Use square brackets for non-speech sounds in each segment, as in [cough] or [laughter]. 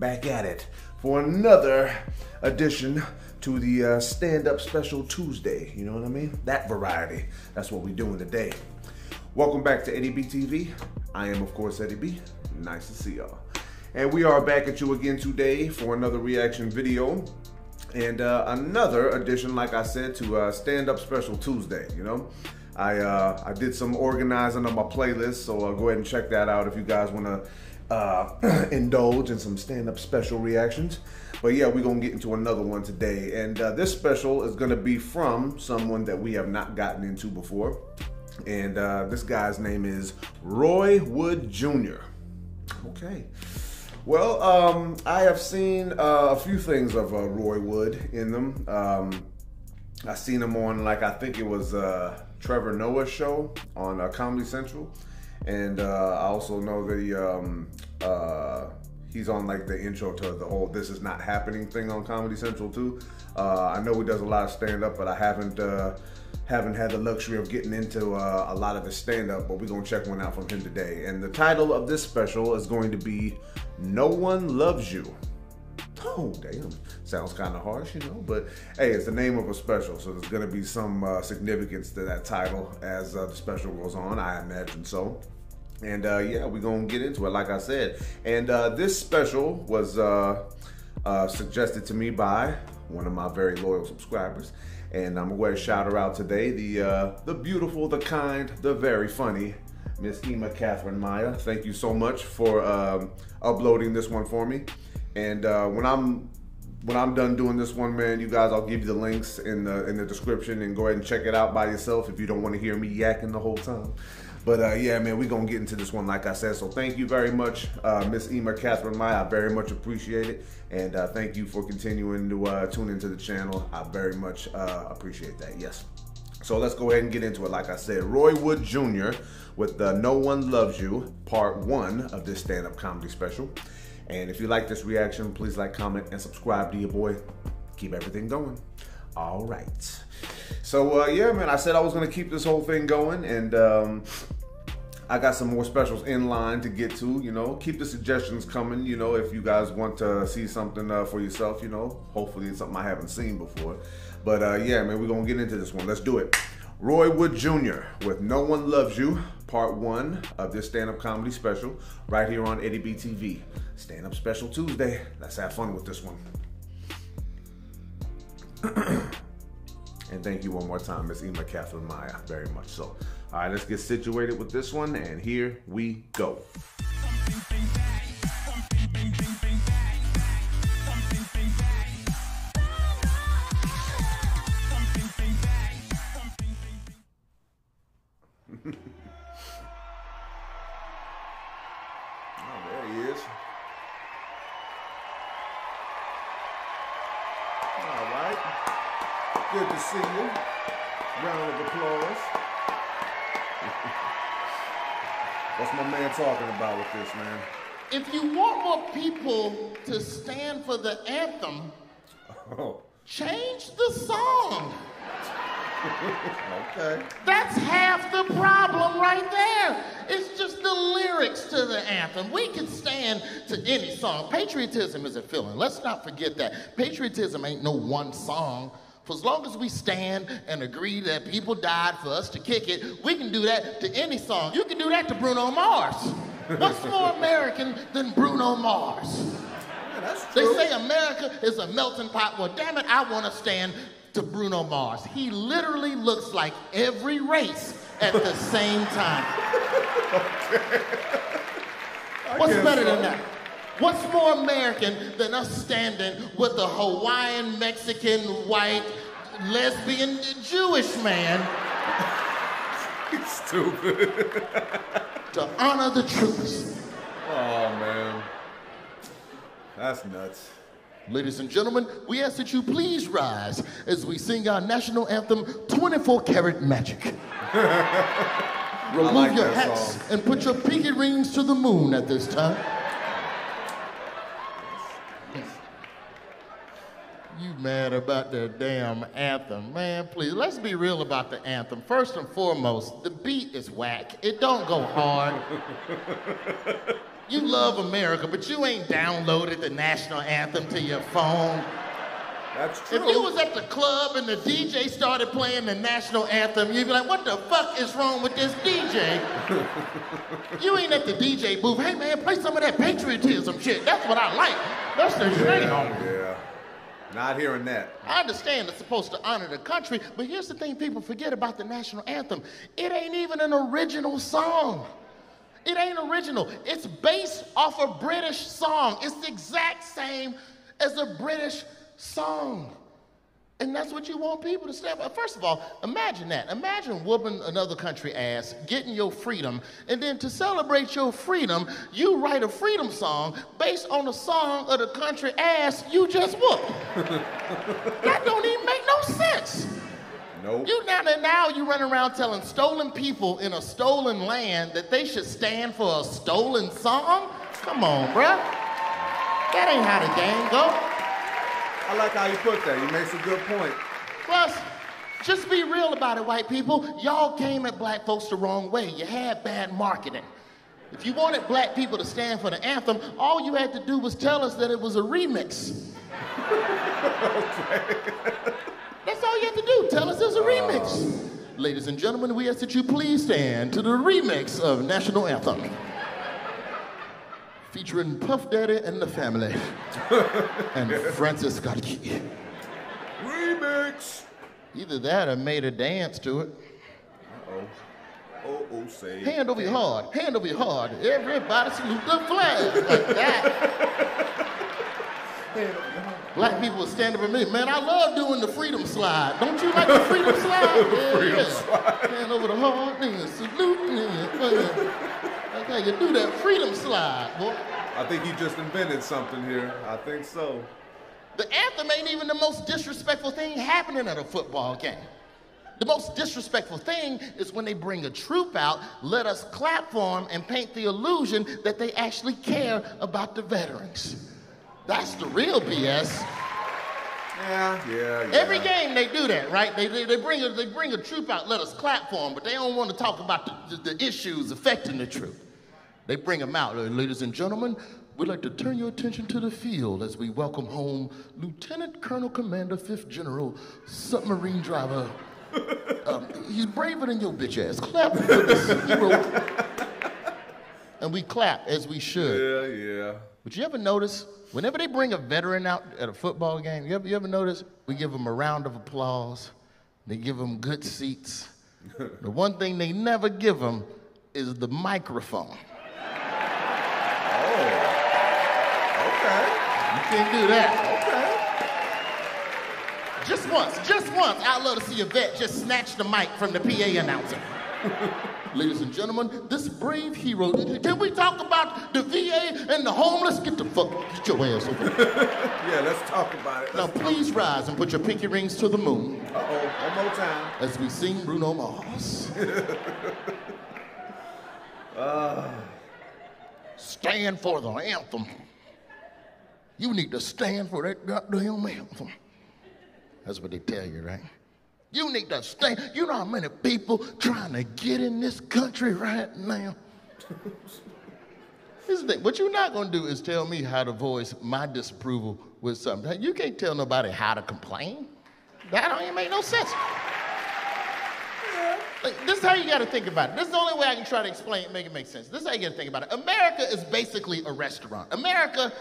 back at it for another edition to the uh, Stand Up Special Tuesday. You know what I mean? That variety. That's what we're doing today. Welcome back to Eddie B TV. I am, of course, Eddie B. Nice to see y'all. And we are back at you again today for another reaction video and uh, another edition, like I said, to uh, Stand Up Special Tuesday. You know, I uh, I did some organizing on my playlist, so uh, go ahead and check that out if you guys want to uh, [clears throat] indulge in some stand up special reactions. But yeah, we're gonna get into another one today, and uh, this special is gonna be from someone that we have not gotten into before, and uh, this guy's name is Roy Wood Jr. Okay. Well, um, I have seen uh, a few things of uh, Roy Wood in them. Um, I seen him on like I think it was uh, Trevor Noah's show on Comedy Central, and uh, I also know that he um, uh, he's on like the intro to the whole "This Is Not Happening" thing on Comedy Central too. Uh, I know he does a lot of stand up, but I haven't uh, haven't had the luxury of getting into uh, a lot of his stand up. But we're gonna check one out from him today. And the title of this special is going to be "No One Loves You." Oh, damn. Sounds kind of harsh, you know, but hey, it's the name of a special, so there's going to be some uh, significance to that title as uh, the special goes on. I imagine so. And uh, yeah, we're going to get into it, like I said. And uh, this special was uh, uh, suggested to me by one of my very loyal subscribers. And I'm going to shout her out today the, the beautiful, the kind, the very funny Miss Ima Catherine Maia. Thank you so much for um, uploading this one for me. And uh, when I'm when I'm done doing this one, man, you guys, I'll give you the links in the in the description and go ahead and check it out by yourself if you don't want to hear me yakking the whole time. But uh, yeah, man, we're gonna get into this one like I said. So thank you very much, uh, Miss Ima Catherine Maia. I very much appreciate it, and uh, thank you for continuing to uh, tune into the channel. I very much uh, appreciate that. Yes. So let's go ahead and get into it. Like I said, Roy Wood Jr. with the "No One Loves You" Part One of this stand-up comedy special. And if you like this reaction, please like, comment, and subscribe to your boy. Keep everything going. All right. So, uh, yeah, man, I said I was going to keep this whole thing going, and um, I got some more specials in line to get to, you know. Keep the suggestions coming, you know, if you guys want to see something uh, for yourself, you know. Hopefully it's something I haven't seen before. But, uh, yeah, man, we're going to get into this one. Let's do it. Roy Wood Jr. with No One Loves You, part one of this stand-up comedy special, right here on Eddie B TV. Stand-up special Tuesday. Let's have fun with this one. [clears throat] and thank you one more time, Miss Ima Catherine Maia, very much so. All right, let's get situated with this one, and here we go. About with this, man? If you want more people to stand for the anthem, Oh, change the song. [laughs] okay. That's half the problem right there. It's just the lyrics to the anthem. We can stand to any song. Patriotism is a feeling. Let's not forget that. Patriotism ain't no one song. For as long as we stand and agree that people died for us to kick it, we can do that to any song. You can do that to Bruno Mars. What's more American than Bruno Mars? Yeah, They say America is a melting pot. Well, damn it, I want to stand to Bruno Mars. He literally looks like every race at the same time. [laughs] What's better so. than that? What's more American than us standing with a Hawaiian, Mexican, white, lesbian, Jewish man [laughs] Stupid. to honor the troops? Oh, man. That's nuts. Ladies and gentlemen, we ask that you please rise as we sing our national anthem, 24 Karat Magic. [laughs] Remove like your hats song. and put your pinky rings to the moon at this time. Mad about the damn anthem. Man, please, let's be real about the anthem. First and foremost, the beat is whack. It don't go hard. you love America, but you ain't downloaded the national anthem to your phone. That's true. If you was at the club and the DJ started playing the national anthem, you'd be like, what the fuck is wrong with this DJ? [laughs] you ain't at the DJ booth, hey man, play some of that patriotism shit. That's what I like. That's the jam. yeah. Not hearing that. I understand it's supposed to honor the country, but here's the thing people forget about the national anthem. It ain't even an original song. It ain't original. It's based off a British song. It's the exact same as a British song. And that's what you want people to stand for. First of all, imagine that. Imagine whooping another country ass, getting your freedom, and then to celebrate your freedom, you write a freedom song based on the song of the country ass you just whooped. [laughs] that don't even make no sense. Nope. You now now you run around telling stolen people in a stolen land that they should stand for a stolen song? Come on, bruh. That ain't how the game go. I like how you put that. You make a good point. Plus, just be real about it, white people. Y'all came at black folks the wrong way. You had bad marketing. If you wanted black people to stand for the anthem, all you had to do was tell us that it was a remix. okay. [laughs] That's all you had to do. Tell us it's a remix. Oh. Ladies and gentlemen, we ask that you please stand to the remix of National Anthem. Featuring Puff Daddy and the family. [laughs] and Francis Scott Key. Remix. Either that or made a dance to it. Oh. Oh, oh, say. Hand over your heart. Hand over your heart. Everybody salute the flag. Like that. [laughs] Black people stand up for me. Man, I love doing the freedom slide. Don't you like the freedom [laughs] slide? Yeah, freedom yeah. slide. Hand over the heart, nigga. Salute, nigga. How you do that freedom slide, boy. I think he just invented something here. I think so. The anthem ain't even the most disrespectful thing happening at a football game. The most disrespectful thing is when they bring a troop out, let us clap for them, and paint the illusion that they actually care about the veterans. That's the real BS. Yeah, yeah, yeah. Every game they do that, right? They, they, they, bring, a, they bring a troop out, let us clap for them, but they don't want to talk about the, the, the issues affecting the troop. They bring him out. Ladies and gentlemen, we'd like to turn your attention to the field as we welcome home Lieutenant Colonel Commander, 5th General, Submarine Driver. Um, he's braver than your bitch ass. Clap for this hero. And we clap as we should. Yeah, yeah. But you ever notice, whenever they bring a veteran out at a football game, you ever, you ever notice we give them a round of applause? They give them good seats. the one thing they never give them is the microphone. Okay. You can't do that. Okay. Just once, just once, I'd love to see a vet just snatch the mic from the PA announcer. [laughs] Ladies and gentlemen, this brave hero. Can we talk about the VA and the homeless? Get the fuck, get your ass over there. [laughs] Yeah, let's talk about it. Now, please rise and put your pinky rings to the moon Uh oh, one more time. as we sing Bruno Mars. [laughs] Stand for the anthem. You need to stand for that goddamn anthem. That's what they tell you, right? You need to stand. You know how many people trying to get in this country right now? [laughs] What you're not going to do is tell me how to voice my disapproval with something. You can't tell nobody how to complain. That don't even make no sense. Like, this is how you got to think about it. This is the only way I can try to explain it, make it make sense. This is how you got to think about it. America is basically a restaurant. America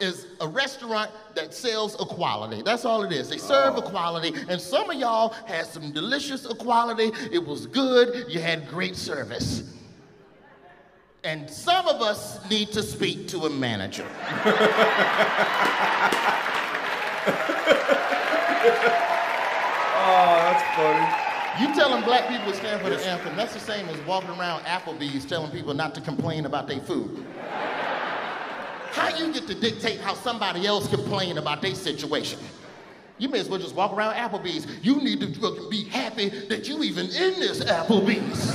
is a restaurant that sells equality. That's all it is. They serve oh. equality, and some of y'all had some delicious equality. It was good. You had great service. And some of us need to speak to a manager. [laughs] Oh, that's funny. You telling black people to stand for the anthem, that's the same as walking around Applebee's telling people not to complain about their food. How you get to dictate how somebody else complain about their situation? You may as well just walk around Applebee's. You need to be happy that you even in this Applebee's.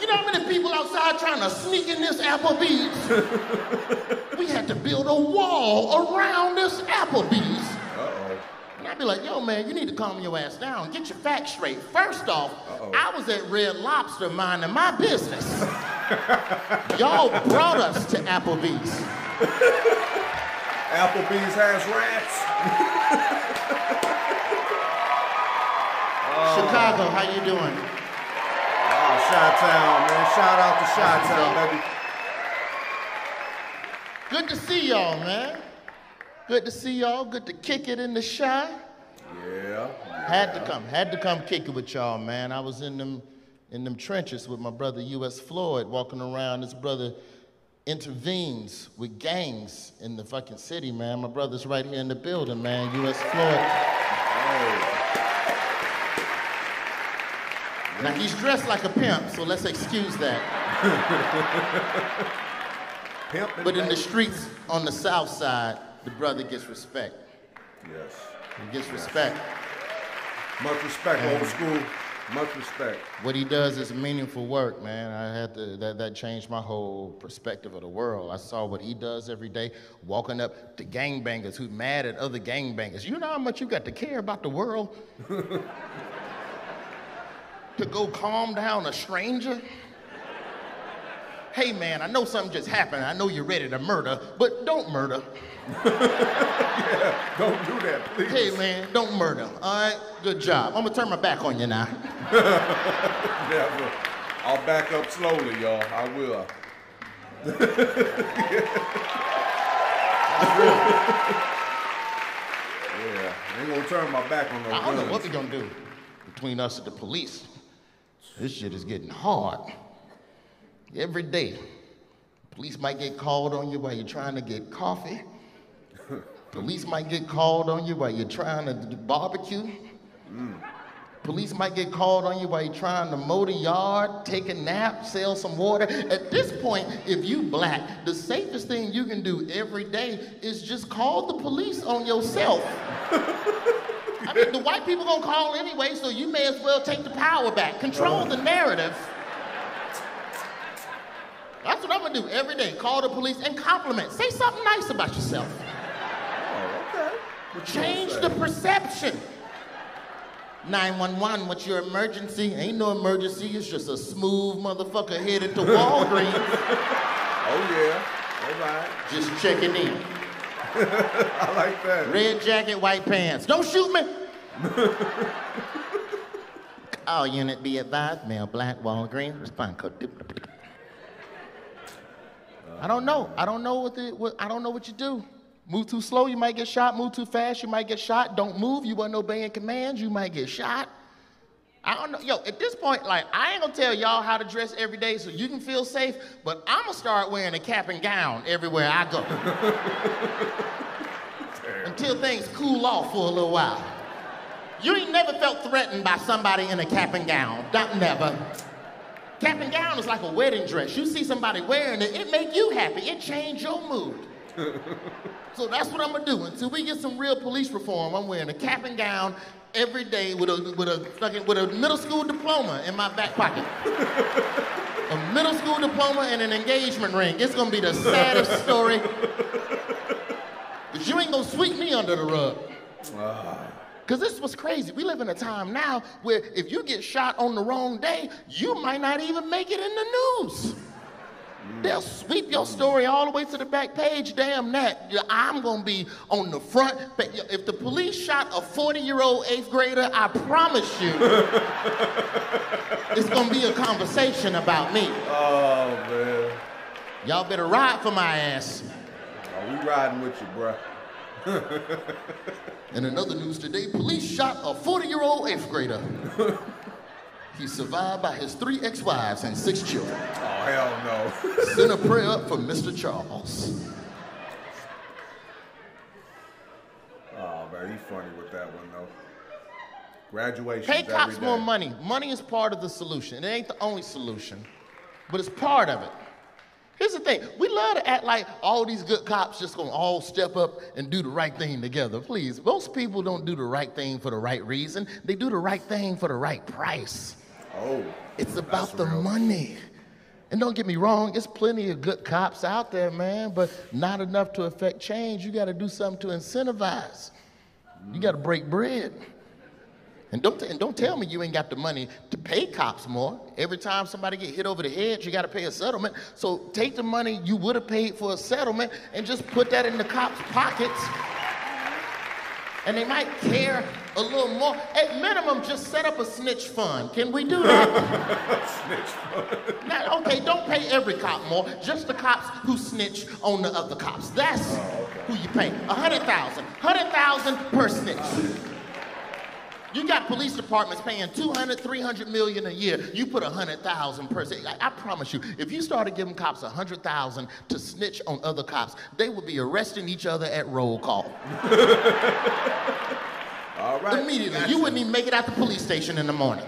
You know how many people outside trying to sneak in this Applebee's? we had to build a wall around this Applebee's. Uh oh. And I'd be like, yo, man, you need to calm your ass down. Get your facts straight. First off, Uh-oh. I was at Red Lobster minding my business. Y'all brought us to Applebee's. Applebee's has rats. [laughs] Chicago, how you doing? Oh, Chi-Town, man. Shout out to Chi-Town, baby. Good to see y'all, man. Good to see y'all. Good to kick it in the Chi. Yeah. Had to come, had to come kick it with y'all, man. I was in them in them trenches with my brother U.S. Floyd, walking around. His brother intervenes with gangs in the fucking city, man. My brother's right here in the building, man. U.S. Floyd. Now he's dressed like a pimp, so let's excuse that. [laughs] Pimp But in the streets on the south side, the brother gets respect. Yes. He gets respect. Much respect, old school. Much respect. What he does is meaningful work, man. I had to, that, that changed my whole perspective of the world. I saw what he does every day, walking up to gangbangers who mad at other gangbangers. You know how much you got to care about the world? [laughs] to go calm down a stranger? Hey man, I know something just happened. I know you're ready to murder, but don't murder. yeah, [laughs] Don't do that, please. Hey man, don't murder. All right, good job. I'm gonna turn my back on you now. [laughs] Never. I'll back up slowly, y'all. I will. [laughs] yeah, I ain't gonna turn my back on no I don't know what they're gonna do between us and the police. This shit is getting hard. Every day, police might get called on you while you're trying to get coffee. Police might get called on you while you're trying to barbecue. Police might get called on you while you're trying to mow the yard, take a nap, sell some water. At this point, if you black, the safest thing you can do every day is just call the police on yourself. I mean, the white people gonna call anyway, so you may as well take the power back. Control the narrative. That's what I'm gonna do every day. Call the police and compliment. Say something nice about yourself. Oh, okay. What Change the perception. 911, what's your emergency? Ain't no emergency, it's just a smooth motherfucker headed to Walgreens. [laughs] Oh yeah. All right. just checking in. [laughs] I like that. Red jacket, white pants. Don't shoot me. [laughs] All unit be advised, male black Walgreens, respond code. I don't know. I don't know what the what, I don't know what you do. Move too slow, you might get shot. Move too fast, you might get shot. Don't move, you wasn't obeying commands, you might get shot. I don't know. Yo, at this point, like, I ain't gonna tell y'all how to dress every day so you can feel safe, but I'm gonna start wearing a cap and gown everywhere I go. [laughs] Until things cool off for a little while. You ain't never felt threatened by somebody in a cap and gown. Not never. Cap and gown is like a wedding dress. You see somebody wearing it, it make you happy. It change your mood. [laughs] So that's what I'm gonna do. Until we get some real police reform, I'm wearing a cap and gown every day with a with a fucking with a middle school diploma in my back pocket. [laughs] a middle school diploma and an engagement ring. It's gonna be the saddest story. [laughs] Cause you ain't gonna sweep me under the rug. Ah. Cause this was crazy. We live in a time now where if you get shot on the wrong day, you might not even make it in the news. They'll sweep your story all the way to the back page. Damn that. I'm gonna be on the front. pa- If the police shot a 40 year old eighth grader, I promise you, it's gonna be a conversation about me. Oh man. Y'all better ride for my ass. Oh, we riding with you, bruh. [laughs] In another news today, police shot a 40 year old eighth grader. [laughs] he survived by his three ex wives and six children. Oh hell no. [laughs] Send a prayer up for Mr. Charles. oh man, he's funny with that one though. Graduation. Pay cops more money. Money is part of the solution. It ain't the only solution, but it's part of it. Here's the thing we love to act like all these good cops just gonna all step up and do the right thing together. Please, most people don't do the right thing for the right reason, they do the right thing for the right price. Oh. It's about the real. money. And don't get me wrong, there's plenty of good cops out there, man, but not enough to affect change. You got to do something to incentivize. You got to break bread. And don't, and don't tell me you ain't got the money to pay cops more. Every time somebody get hit over the head, you got to pay a settlement. So take the money you would have paid for a settlement and just put that in the cops' pockets. And they might care a little more. At minimum, just set up a snitch fund. Can we do that? [laughs] snitch fund. Now, okay, don't pay every cop more. Just the cops who snitch on the other cops. That's oh, okay. who you pay. A hundred thousand. Hundred thousand per snitch. You got police departments paying 200, 300 million a year. You put 100,000 per se. I, I promise you, if you started giving cops 100,000 to snitch on other cops, they would be arresting each other at roll call. [laughs] All right. Immediately. You wouldn't even make it out the police station in the morning.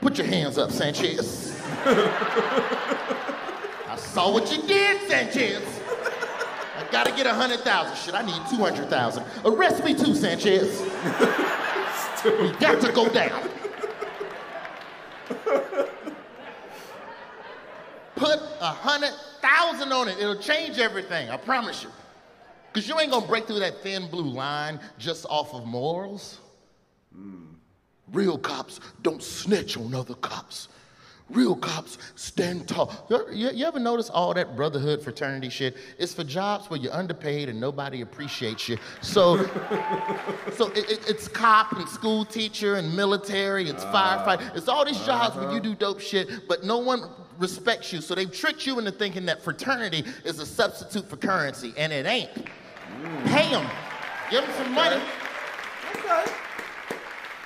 Put your hands up, Sanchez. [laughs] I saw what you did, Sanchez. I gotta get a hundred thousand. Shit, I need two hundred thousand. Arrest me too, Sanchez. [laughs] we got to go down. Put a hundred thousand on it. It'll change everything. I promise you. Because you ain't gonna break through that thin blue line just off of morals. Mm. Real cops don't snitch on other cops. Real cops stand tall. You, you, ever notice all that brotherhood fraternity shit? It's for jobs where you're underpaid and nobody appreciates you. So, [laughs] so it, it, it's cop and school teacher and military, it's uh, firefighter. It's all these jobs uh-huh. where you do dope shit, but no one respects you. So they've tricked you into thinking that fraternity is a substitute for currency, and it ain't. Mm. Pay them. Give them some money. Okay.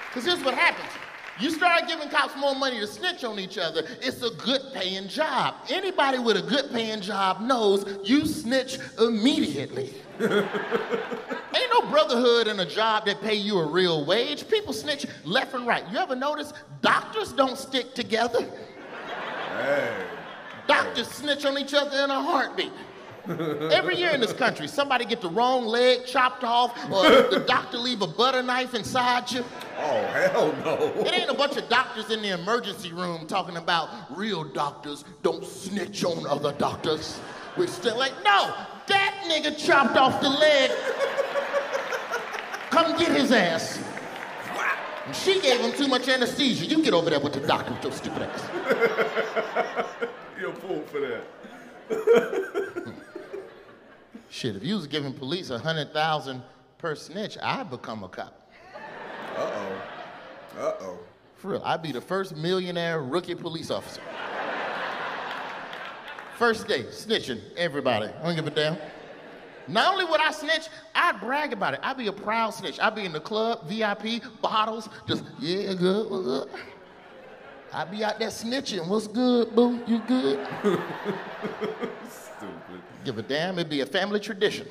Because here's what happens you start giving cops more money to snitch on each other, it's a good paying job. Anybody with a good paying job knows you snitch immediately. [laughs] Ain't no brotherhood in a job that pay you a real wage. People snitch left and right. You ever notice doctors don't stick together? Hey. Doctors snitch on each other in a heartbeat. [laughs] Every year in this country, somebody get the wrong leg chopped off, or the [laughs] doctor leave a butter knife inside you. Oh, hell no. It ain't a bunch of doctors in the emergency room talking about real doctors don't snitch on other doctors. We're still like, no, that nigga chopped off the leg. Come get his ass. And she gave him too much anesthesia. You get over there with the doctor with your stupid ass. [laughs] You're a fool for that. Shit, if you was giving police a hundred thousand per snitch, I'd become a cop. Uh-oh. Uh-oh. For real, I'd be the first millionaire rookie police officer. First day, snitching everybody. I don't give a damn. Not only would I snitch, I'd brag about it. I'd be a proud snitch. I'd be in the club, VIP, bottles, just, yeah, good, what's up? I'd be out there snitching. What's good, boo? You good? [laughs] Stupid. Give a damn. It'd be a family tradition.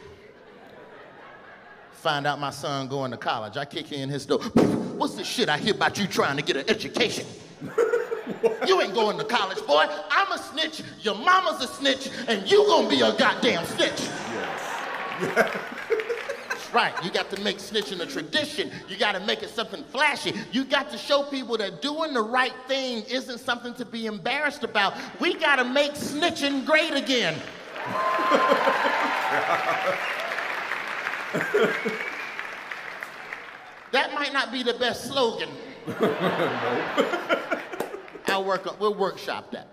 Find out my son going to college. I kick in his door. What's the shit I hear about you trying to get an education? you ain't going to college, boy. I'm a snitch. Your mama's a snitch, and you gonna be a goddamn snitch. Yes. right. You got to make snitching a tradition. You got to make it something flashy. You got to show people that doing the right thing isn't something to be embarrassed about. We got to make snitching great again. [laughs] that might not be the best slogan. [laughs] I'll work on, we'll workshop that.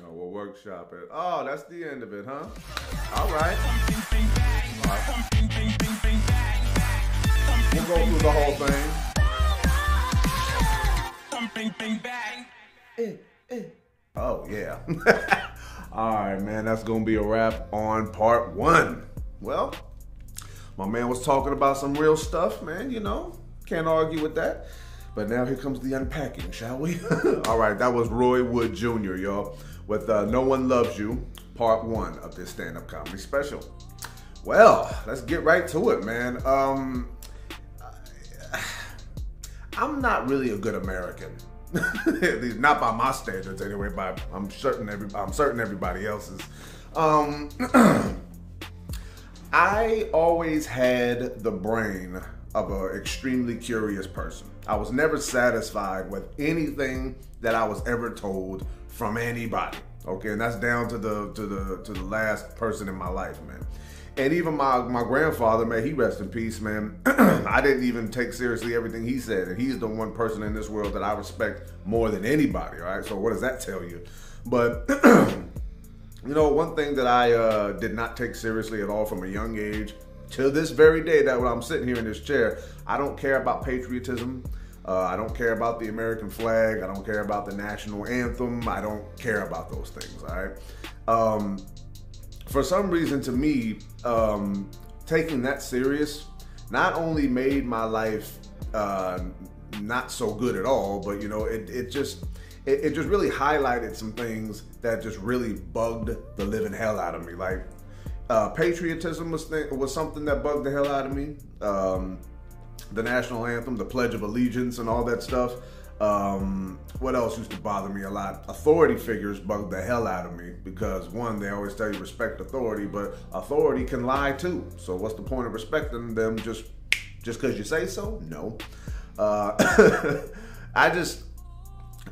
No, we'll workshop it. Oh, that's the end of it, huh? All right. All right. We'll go through the whole thing. Oh, yeah. [laughs] All right, man, that's gonna be a wrap on part one. Well, my man was talking about some real stuff, man, you know, can't argue with that. But now here comes the unpacking, shall we? [laughs] All right, that was Roy Wood Jr., y'all, with uh, No One Loves You, part one of this stand up comedy special. Well, let's get right to it, man. Um, [sighs] I'm not really a good American. [laughs] At least not by my standards anyway, but I'm certain every I'm certain everybody else's. Um, [clears throat] I always had the brain of an extremely curious person. I was never satisfied with anything that I was ever told from anybody. Okay, and that's down to the to the to the last person in my life, man. And even my my grandfather, man, he rest in peace, man. [clears throat] I didn't even take seriously everything he said, and he's the one person in this world that I respect more than anybody. All right, so what does that tell you? But [clears throat] you know, one thing that I uh, did not take seriously at all from a young age to this very day, that when I'm sitting here in this chair, I don't care about patriotism. Uh, I don't care about the American flag. I don't care about the national anthem. I don't care about those things. All right. Um, for some reason, to me, um, taking that serious not only made my life uh, not so good at all, but you know, it, it just it, it, just really highlighted some things that just really bugged the living hell out of me. Like uh, patriotism was th- was something that bugged the hell out of me. Um, the national anthem, the Pledge of Allegiance, and all that stuff. Um, what else used to bother me a lot? Authority figures bug the hell out of me because one, they always tell you respect authority, but authority can lie too. So what's the point of respecting them just just because you say so? No. Uh, [laughs] I just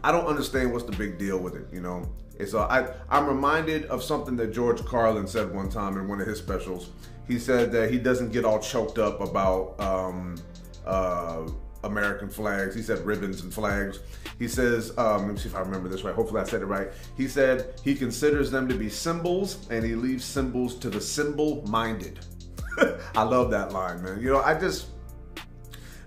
I don't understand what's the big deal with it. You know, it's uh, I I'm reminded of something that George Carlin said one time in one of his specials. He said that he doesn't get all choked up about. Um, uh, American flags. He said ribbons and flags. He says, um, let me see if I remember this right. Hopefully I said it right. He said he considers them to be symbols and he leaves symbols to the symbol minded. [laughs] I love that line, man. You know, I just,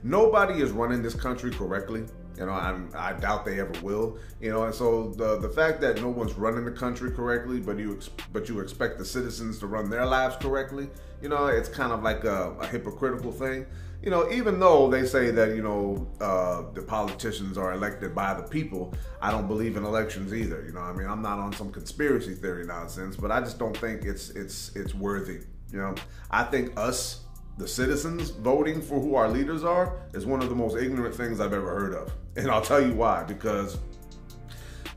nobody is running this country correctly. You know, I'm, i doubt they ever will. You know, and so the the fact that no one's running the country correctly, but you ex- but you expect the citizens to run their lives correctly, you know, it's kind of like a, a hypocritical thing you know, even though they say that, you know, uh, the politicians are elected by the people, I don't believe in elections either. You know, I mean, I'm not on some conspiracy theory nonsense, but I just don't think it's it's it's worthy. You know, I think us, the citizens, voting for who our leaders are is one of the most ignorant things I've ever heard of, [laughs] and I'll tell you why. Because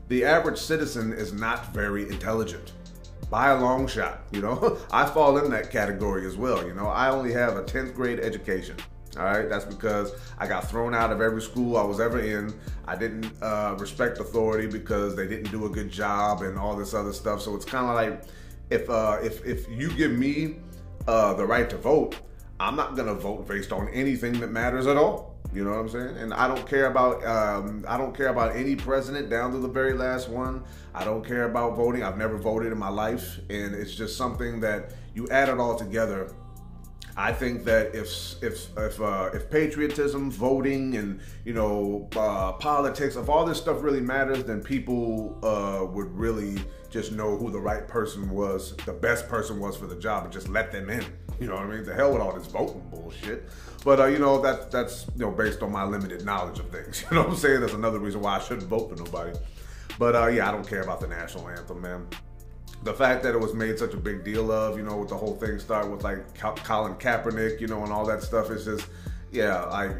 the average citizen is not very intelligent by a long shot. You know, [laughs] I fall in that category as well. You know, I only have a 10th grade education. All right, that's because I got thrown out of every school I was ever in. I didn't uh, respect authority because they didn't do a good job and all this other stuff. So it's kind of like if uh, if if you give me uh, the right to vote, I'm not gonna vote based on anything that matters at all. You know what I'm saying? And I don't care about um, I don't care about any president down to the very last one. I don't care about voting. I've never voted in my life, and it's just something that you add it all together I think that if if if uh, if patriotism, voting, and you know uh, politics, if all this stuff really matters, then people uh, would really just know who the right person was, the best person was for the job, and just let them in. You know what I mean? The hell with all this voting bullshit. But uh, you know that that's you know based on my limited knowledge of things. [laughs] You know what I'm saying? That's another reason why I shouldn't vote for nobody. But uh, yeah, I don't care about the national anthem, man the fact that it was made such a big deal of, you know, with the whole thing start with like Colin Kaepernick, you know, and all that stuff is just, yeah, like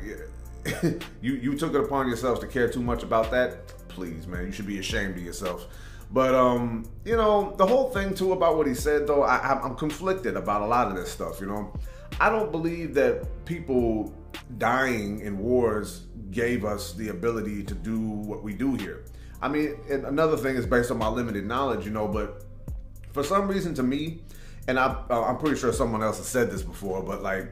[laughs] you you took it upon yourselves to care too much about that. Please, man, you should be ashamed of yourself. But um, you know, the whole thing too about what he said though, I, I'm conflicted about a lot of this stuff. You know, I don't believe that people dying in wars gave us the ability to do what we do here. I mean, another thing is based on my limited knowledge, you know, but for some reason to me, and I, I'm pretty sure someone else has said this before, but like,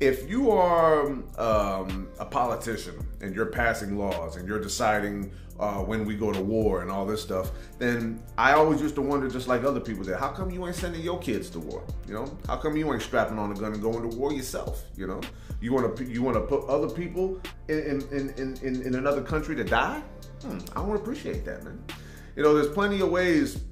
if you are um, a politician and you're passing laws and you're deciding uh, when we go to war and all this stuff, then I always used to wonder, just like other people did, how come you ain't sending your kids to war? You know, how come you ain't strapping on a gun and going to war yourself? You know, you want to you want to put other people in in, in, in in another country to die? Hmm, I don't appreciate that, man. You know, there's plenty of ways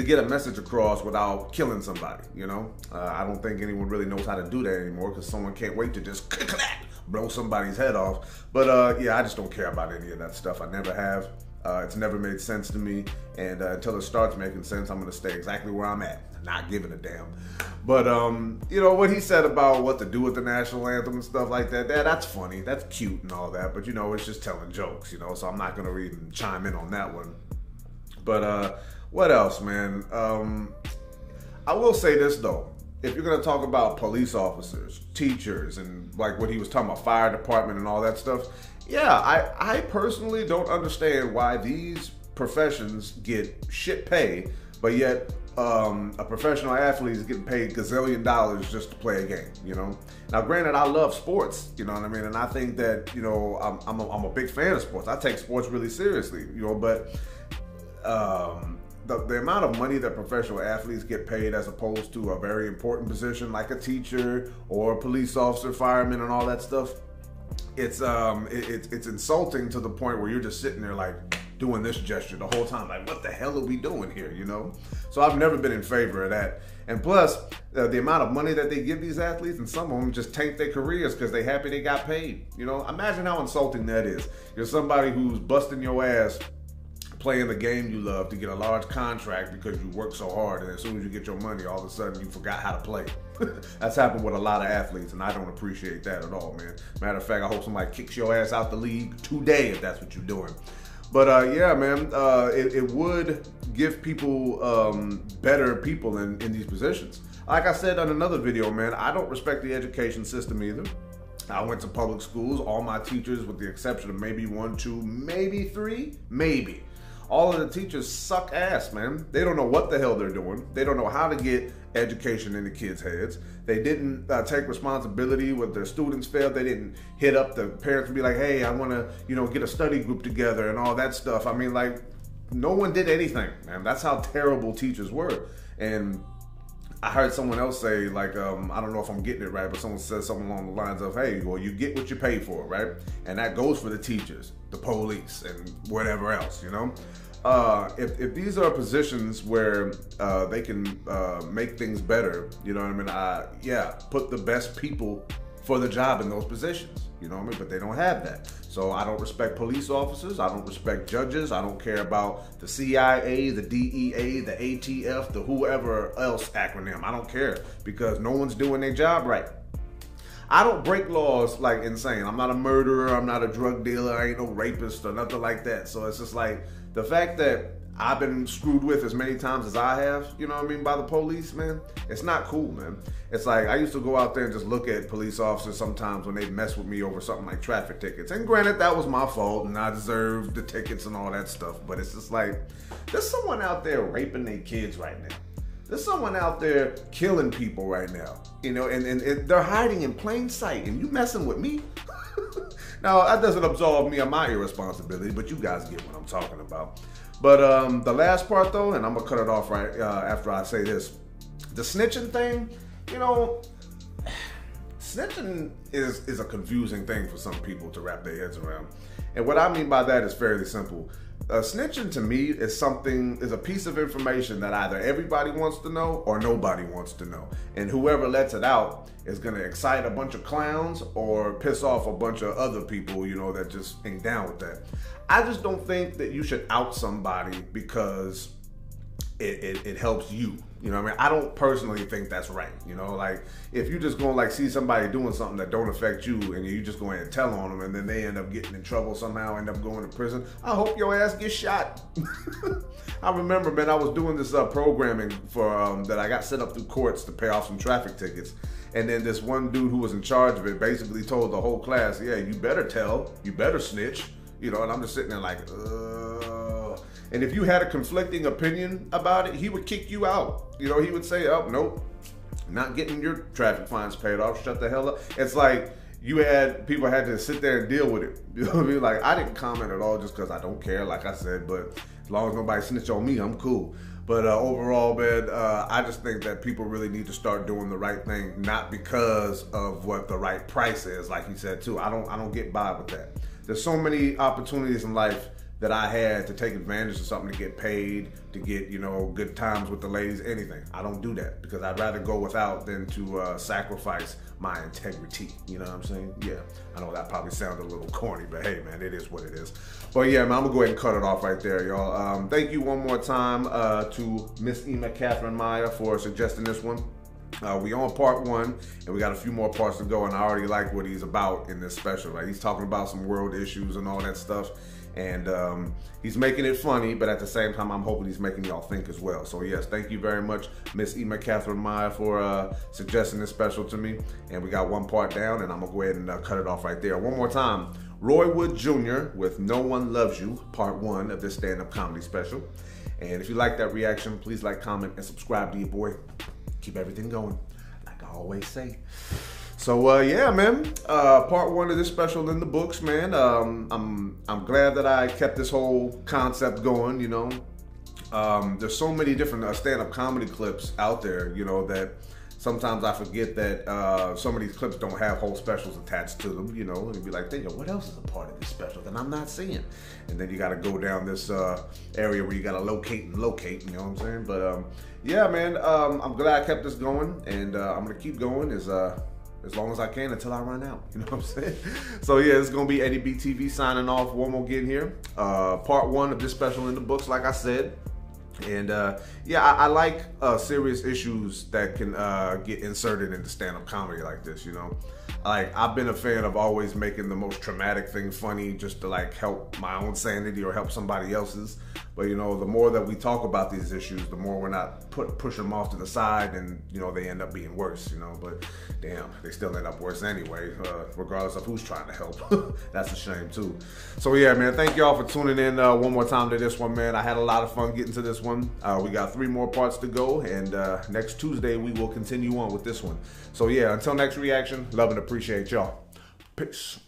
to get a message across without killing somebody. You know, uh, I don't think anyone really knows how to do that anymore because someone can't wait to just blow somebody's head off. But uh, yeah, I just don't care about any of that stuff. I never have. Uh, it's never made sense to me, and uh, until it starts making sense, I'm gonna stay exactly where I'm at, not giving a damn. But um, you know what he said about what to do with the national anthem and stuff like that. That that's funny, that's cute and all that. But you know, it's just telling jokes, you know. So I'm not gonna even chime in on that one. But uh, what else, man? Um, I will say this though. If you're gonna talk about police officers, teachers, and like what he was talking about, fire department and all that stuff, yeah, I, I personally don't understand why these professions get shit pay, but yet um, a professional athlete is getting paid gazillion dollars just to play a game, you know. Now, granted, I love sports, you know what I mean, and I think that you know I'm I'm a, I'm a big fan of sports. I take sports really seriously, you know, but um, the, the amount of money that professional athletes get paid as opposed to a very important position like a teacher or a police officer, fireman, and all that stuff, it's um it, it's insulting to the point where you're just sitting there like doing this gesture the whole time. Like, what the hell are we doing here? You know? So I've never been in favor of that. And plus, uh, the amount of money that they give these athletes, and some of them just tank their careers because they happy they got paid. You know, imagine how insulting that is. You're somebody who's busting your ass playing the game you love to get a large contract because you work so hard, and as soon as you get your money, all of a sudden you forgot how to play. [laughs] That's happened with a lot of athletes, and I don't appreciate that at all, man. Matter of fact, I hope somebody kicks your ass out the league today if that's what you're doing. But uh, yeah, man, uh, it, it, would give people um, better people in, in these positions. Like I said on another video, man, I don't respect the education system either. I went to public schools. All my teachers, with the exception of maybe one, two, maybe three, maybe all of the teachers suck ass, man. They don't know what the hell they're doing. They don't know how to get education in the kids' heads. They didn't uh, take responsibility when their students failed. They didn't hit up the parents and be like, "Hey, I want to, you know, get a study group together and all that stuff." I mean, like, no one did anything, man. That's how terrible teachers were. And I heard someone else say, like, um, I don't know if I'm getting it right, but someone said something along the lines of, hey, well, you get what you pay for, right? And that goes for the teachers, the police, and whatever else, you know? uh, if, if these are positions where uh, they can uh, make things better, you know what I mean? I, yeah, put the best people for the job in those positions, you know what I mean? But they don't have that. So I don't respect police officers. I don't respect judges. I don't care about the CIA, the DEA, the ATF, the whoever else acronym. I don't care because no one's doing their job right. I don't break laws like insane. I'm not a murderer. I'm not a drug dealer. I ain't no rapist or nothing like that. So it's just like the fact that I've been screwed with as many times as I have, you know what I mean, by the police, man, it's not cool, man. It's like I used to go out there and just look at police officers sometimes when they mess with me over something like traffic tickets. And granted, that was my fault and I deserved the tickets and all that stuff. But it's just like, there's someone out there raping their kids right now. There's someone out there killing people right now, you know, and, and, and they're hiding in plain sight. And you messing with me? [laughs] Now, that doesn't absolve me of my irresponsibility, but you guys get what I'm talking about. But um, the last part, though, and I'm gonna cut it off right uh, after I say this the snitching thing, you know, snitching is, is a confusing thing for some people to wrap their heads around. And what I mean by that is fairly simple. Uh, snitching to me is something is a piece of information that either everybody wants to know or nobody wants to know and whoever lets it out is going to excite a bunch of clowns or piss off a bunch of other people you know that just ain't down with that i just don't think that you should out somebody because it, it, it, helps you. You know what I mean? I don't personally think that's right. You know, like if you just going like see somebody doing something that don't affect you and you just go in and tell on them and then they end up getting in trouble somehow, end up going to prison. I hope your ass gets shot. [laughs] I remember, man, I was doing this uh, programming for um, that I got set up through courts to pay off some traffic tickets. And then this one dude who was in charge of it basically told the whole class, yeah, you better tell, you better snitch. You know, and I'm just sitting there like, uh and if you had a conflicting opinion about it, he would kick you out. You know, he would say, "Oh, nope, not getting your traffic fines paid off. Shut the hell up." It's like you had people had to sit there and deal with it. [laughs] You know what I mean? Like I didn't comment at all just because I don't care. Like I said, but as long as nobody snitch on me, I'm cool. But uh, overall, man, uh, I just think that people really need to start doing the right thing, not because of what the right price is, like he said too. I don't, I don't get by with that. There's so many opportunities in life that I had to take advantage of something to get paid, to get, you know, good times with the ladies, anything. I don't do that because I'd rather go without than to uh, sacrifice my integrity. You know what I'm saying? Yeah. I know that probably sounded a little corny, but hey, man, it is what it is. But yeah, man, I'm gonna go ahead and cut it off right there, y'all. Um, thank you one more time uh, to Miss Ima Catherine Maia for suggesting this one. Uh, we on part one, and we got a few more parts to go. And I already like what he's about in this special. Right, he's talking about some world issues and all that stuff and um, he's making it funny, but at the same time, I'm hoping he's making y'all think as well. So yes, thank you very much, Miss Ima Catherine Maia, for uh, suggesting this special to me. And we got one part down, and I'm gonna go ahead and uh, cut it off right there. One more time, Roy Wood Jr. with "No One Loves You," part one of this stand-up comedy special. And if you like that reaction, please like, comment, and subscribe to your boy. Keep everything going, like I always say. So uh, yeah, man. Uh, part one of this special in the books, man. Um, I'm I'm glad that I kept this whole concept going. You know, um, there's so many different uh, stand-up comedy clips out there. You know that sometimes I forget that uh, some of these clips don't have whole specials attached to them. You know, and be like, "Yo, what else is a part of this special that I'm not seeing?" And then you got to go down this uh, area where you got to locate and locate. You know what I'm saying? But um, yeah, man. Um, I'm glad I kept this going, and uh, I'm gonna keep going. Is uh as long as I can until I run out. [laughs] You know what I'm saying? So yeah, it's gonna be Eddie B TV signing off one more again here. Uh, part one of this special in the books, like I said. And uh, yeah, I, I like uh, serious issues that can uh, get inserted into stand-up comedy like this. You know, like I've been a fan of always making the most traumatic thing funny, just to like help my own sanity or help somebody else's. But you know, the more that we talk about these issues, the more we're not put pushing them off to the side, and you know they end up being worse. You know, but damn, they still end up worse anyway, uh, regardless of who's trying to help. [laughs] That's a shame too. So yeah, man, thank y'all for tuning in uh, one more time to this one, man. I had a lot of fun getting to this one. Uh, we got three more parts to go, and uh, next Tuesday we will continue on with this one. So yeah, until next reaction, love and appreciate y'all. Peace.